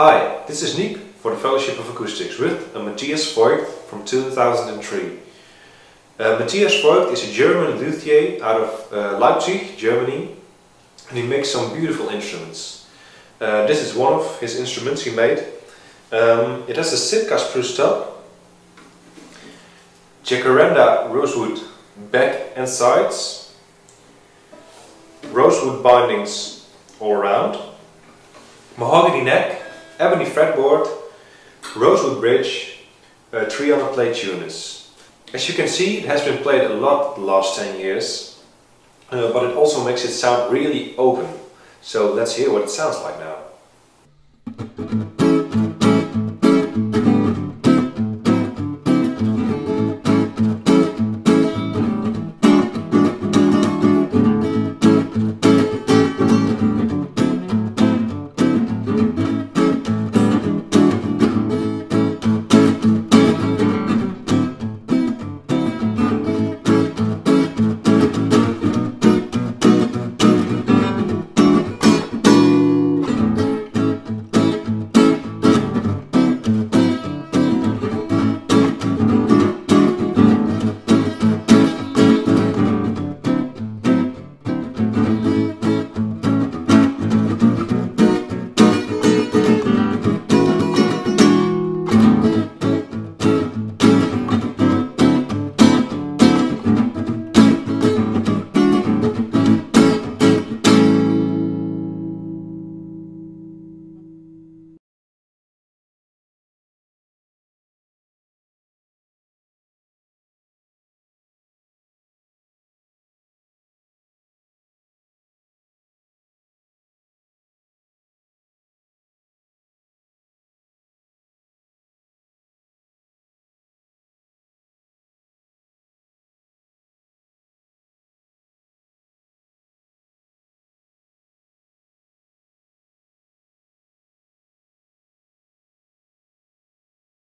Hi, this is Niek for the Fellowship of Acoustics with Matthias Voigt from 2003. Uh, Matthias Voigt is a German luthier out of uh, Leipzig, Germany, and he makes some beautiful instruments. Uh, this is one of his instruments he made. Um, it has a Sitka spruce top, Jacaranda rosewood back and sides, rosewood bindings all around, mahogany neck, ebony fretboard, rosewood bridge, uh, 300 plate tunis. As you can see it has been played a lot the last 10 years, uh, but it also makes it sound really open. So let's hear what it sounds like now.